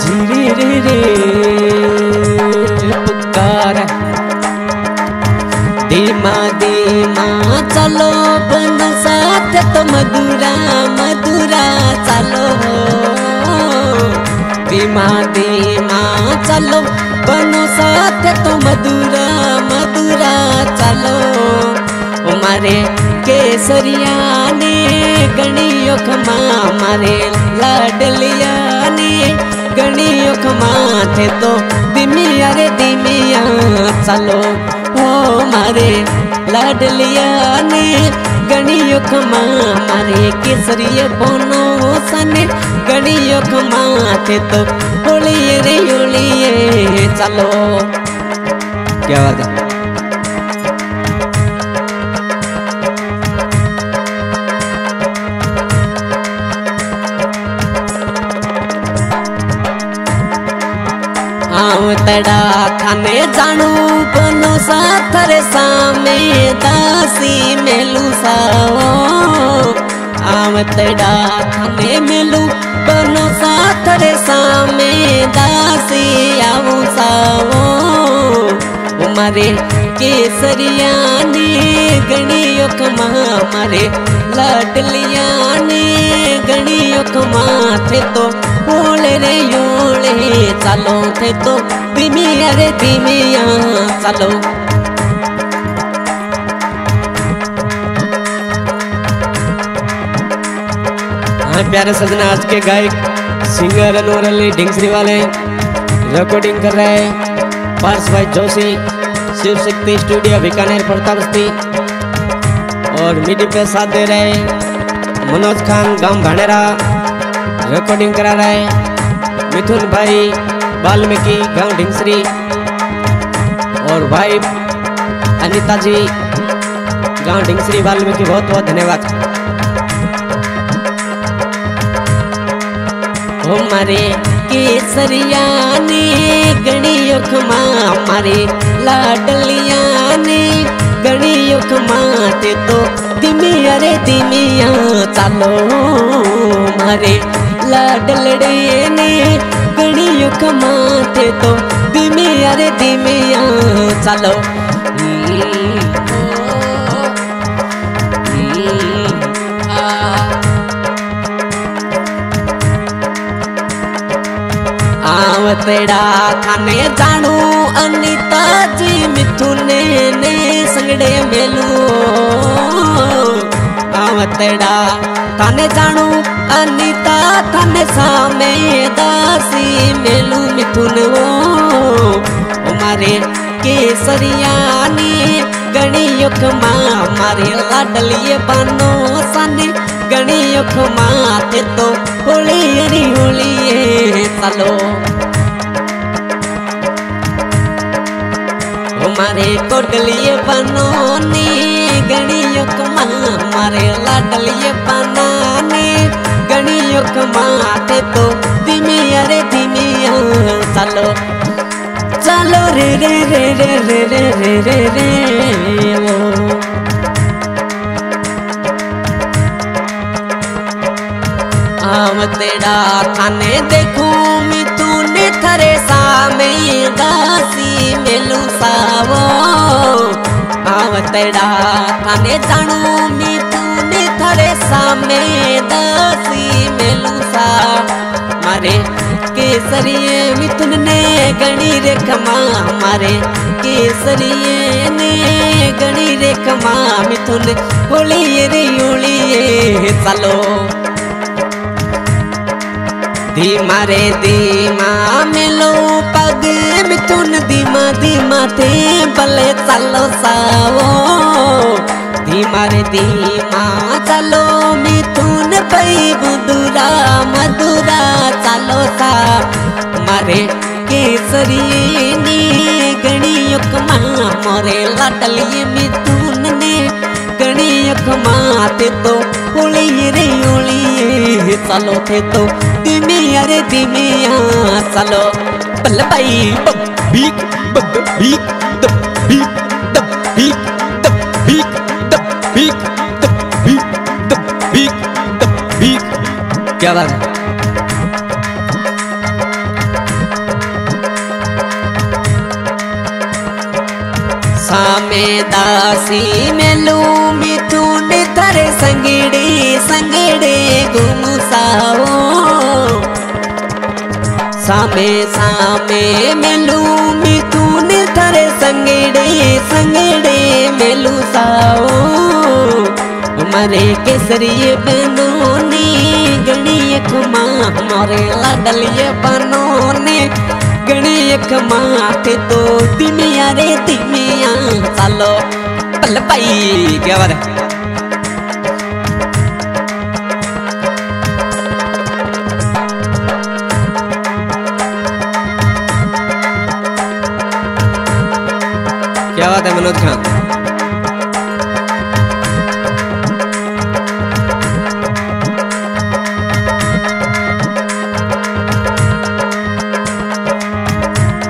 झिरी रे पुकार। धीमा धीमा, चलो बनो साथ तो मधुरा मधुरा, चलो। धीमा धीमा, चलो बनो साथ तो मधुरा मधुरा, चलो। मारे केसरिया ने गणियो मारे लाडलिया ने गणियो खमा थे तो दिमिया रे दिमिया चलो हो मारे लाडलिया ने, गणियो खमा मारे केसरिया बोनो सने। गणियो खमा थे तो होलिए रे होलिए चलो क्या बात है? आवतड़ा थाने जानू बनो साथर सामे, दासी मेलू साओ। आवतड़ा थाने मेलू बनो साथर सामे, दासी आऊ साओ। मारे केसरिया ने गणियो कमा मारे लाडलिया ने गणियो कमा थे तो ओले रे चलो थे तो दिमिया रे दिमिया चलो। हाँ प्यारे सजना, आज के गायक सिंगर अनवर अली, ढिंगसरी वाले रिकॉर्डिंग कर रहे हैं। पार्स भाई जोशी शिव शक्ति स्टूडियो बीकानेर प्रताप बस्ती और मीडिया पे साथ दे रहे हैं मनोज खान, गाँव भानेरा रिकॉर्डिंग करा रहे हैं। मिथुन भाई, वाल्मीकि गाँव ढिंगसरी और भाई अनिता जी गाँव ढिंगसरी वाल्मीकि, बहुत बहुत धन्यवाद। हमारे केसरिया ने गणियो खमा हमारे लाडलिया ने गणियो खमा ते तो दिमिया रे दिमिया, चलो, मारे। वाला डलड़िए ने गणियो कमाते तो दिमिया अरे धीमे चलो आवतड़ा खाने जाणू अनिता जी मिथुने ने संगड़े मेलू आवतड़ा थाने जानू अनिता, थाने सामे दासी, मेलू मिथुन वो हमारे केसरिया ने खमा मारे लाडलिए बनो सने। गणियो खमा थे तो होली होली चलो हमारे कोडलिए बनोने, गणियो कमा हमारे लाडलिए बनाने। गणियो कमा थे तो दिमिया रे दिमिया चलो चलो रे रे रे रे रे रे रे रे रे, ओ। आवतेड़ा थाने देखूँ मी थरे सामे दासी मेलू सावो। आवतेड़ा थाने जानू मी तूने थरे सामे दासी मेलू सा। मारे केसरिए मिथुन ने गणी रे कमा मारे केसरिए ने गणी रे कमा मिथुन होली रे होली चलो। धीमा रे धीमा मिलो पग मिथुन धीमा धीमा थे भले चलो सावो। धीमा रे धीमा चलो मिथुन पई बुदुरा मधुरा चलो सा। मारे केसरी नी गणियुक माँ मोरे लाटलिए मिथुन ने गणियुक माते तो होली रे होली चलो थे तो तिमी अरे तिमिया सलो बल भाई बग बीक बग बीक दब बीक दब बीक क्या बात सामे दासी में लूँगी थर संगड़ी, संगड़े घुमसाओ सामे सामे मेलू मिथुन थरे संगड़े संगड़े मेलू साओ। मरे केसरिए बनोनी गणियक माँ, हमारे लाडलिए बनोने। गणियक माँ थे तो दिमिया रे दिमिया चलो पल पाई क्या क्या बात है मनोज खान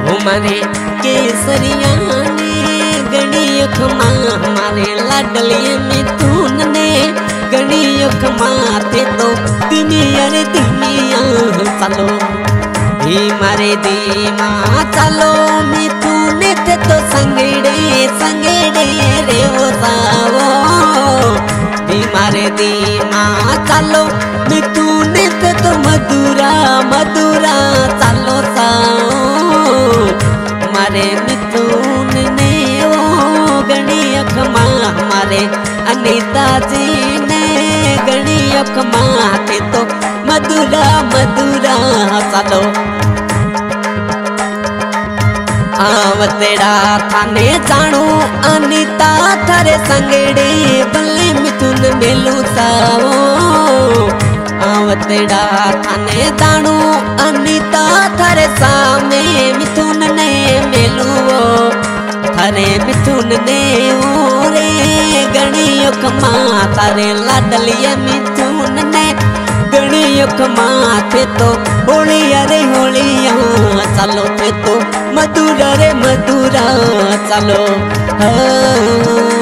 हमारे केसरिया ने गणियक माँ हमारे लाडलिए में तून ने गणियक माँ थे तो दुनिया रे दुनिया चलो मारे दी माँ चलो मैं तूने थे तो संगड़े संगड़े रे हो सावो मारे दी माँ चलो मैं तूने थे तो मधुरा मधुरा। चलो साओ मारे मिथुन ने ओ गणी अखमा। हमारे अनिता जी ने गणी अखमा। थे तो मधुरा मधुरा। चलो आवतेड़ा थाने जाणू। अनिता थारे संगड़े बल्ले मिथुन मेलू सावो। आवतेड़ा थाने जाणू। अनिता थारे सामे मिथुन ने मेलुओ थारे मिथुन ने ओरे गणियो कमा थारे लाडलिया मिथुन ने गणियो कमा थे तो होलिया होलिया चलो तो मधुरा रे मधुरा चलो। हाँ।